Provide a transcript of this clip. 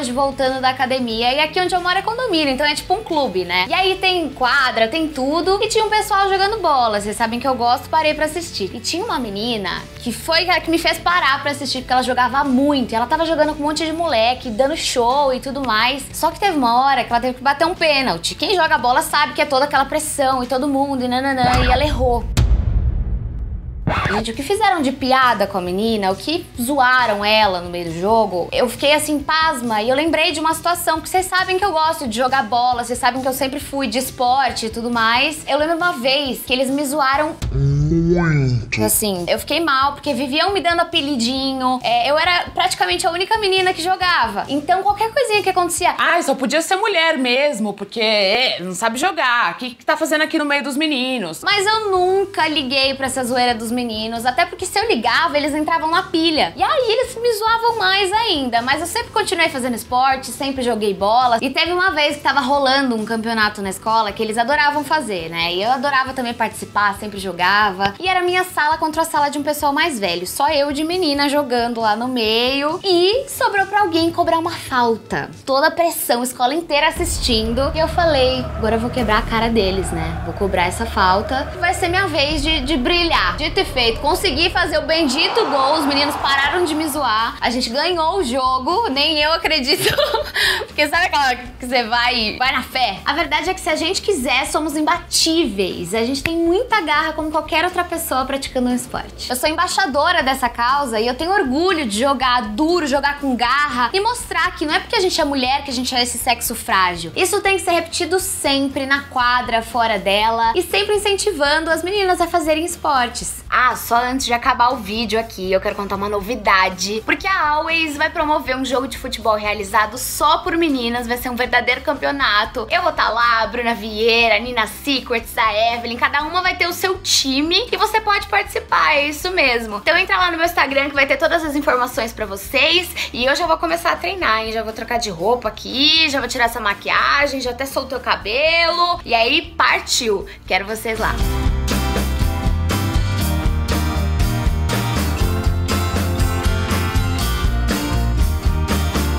hoje voltando da academia. E aqui onde eu moro é condomínio, então é tipo um clube, né? E aí tem quadra, tem tudo. E tinha um pessoal jogando bola. Vocês sabem que eu gosto, parei pra assistir. E tinha uma menina que foi a que me fez parar pra assistir, porque ela jogava muito. E ela tava jogando com um monte de moleque, dando show e tudo mais. Só que teve uma hora que ela teve que bater um pênalti. Quem joga bola sabe que é toda aquela pressão e todo mundo, e nananã, e ela errou. Gente, o que fizeram de piada com a menina, o que zoaram ela no meio do jogo, eu fiquei assim, pasma. E eu lembrei de uma situação, porque vocês sabem que eu gosto de jogar bola, vocês sabem que eu sempre fui de esporte e tudo mais. Eu lembro uma vez que eles me zoaram muito. Assim, eu fiquei mal, porque viviam me dando apelidinho. É, eu era praticamente a única menina que jogava. Então, qualquer coisinha que acontecia. Ai, só podia ser mulher mesmo, porque é, não sabe jogar. O que, que tá fazendo aqui no meio dos meninos? Mas eu nunca liguei pra essa zoeira dos meninos. Até porque se eu ligava, eles entravam na pilha. E aí eles me zoavam mais ainda. Mas eu sempre continuei fazendo esporte, sempre joguei bola. E teve uma vez que tava rolando um campeonato na escola que eles adoravam fazer, né? E eu adorava também participar, sempre jogava. E era minha sala contra a sala de um pessoal mais velho. Só eu de menina jogando lá no meio. E sobrou pra alguém cobrar uma falta. Toda a pressão, escola inteira assistindo. E eu falei, agora eu vou quebrar a cara deles, né? Vou cobrar essa falta. Vai ser minha vez de, de brilhar. Dito e feito, consegui fazer o bendito gol. Os meninos pararam de me zoar. A gente ganhou o jogo. Nem eu acredito. Porque sabe aquela que você vai, vai na fé? A verdade é que se a gente quiser, somos imbatíveis. A gente tem muita garra como qualquer outra pessoa praticando um esporte. Eu sou embaixadora dessa causa e eu tenho orgulho de jogar duro, jogar com garra e mostrar que não é porque a gente é mulher que a gente é esse sexo frágil. Isso tem que ser repetido sempre na quadra, fora dela e sempre incentivando as meninas a fazerem esportes. Ah, só antes de acabar o vídeo aqui, eu quero contar uma novidade, porque a Always vai promover um jogo de futebol realizado só por meninas, vai ser um verdadeiro campeonato. Eu vou estar tá lá, Bruna Vieira, Nina Secrets, a Evelyn, cada uma vai ter o seu time e você pode participar, é isso mesmo. Então entra lá no meu Instagram que vai ter todas as informações pra vocês e eu já vou começar a treinar, hein? Já vou trocar de roupa aqui, já vou tirar essa maquiagem, já até soltei o cabelo e aí partiu. Quero vocês lá.